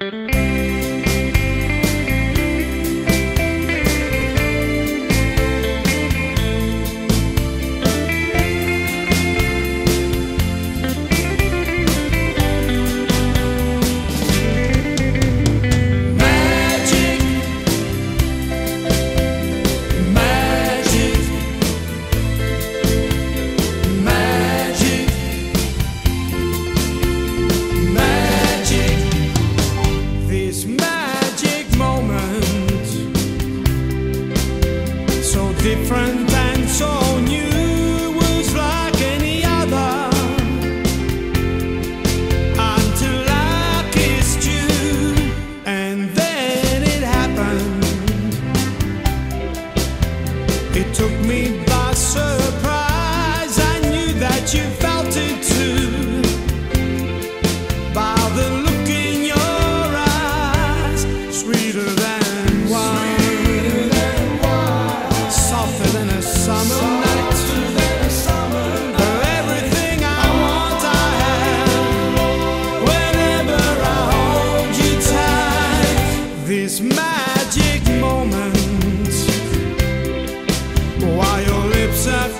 Magic, different and so new, was like any other. Until I kissed you, and then it happened. It took me magic moment. While your lips are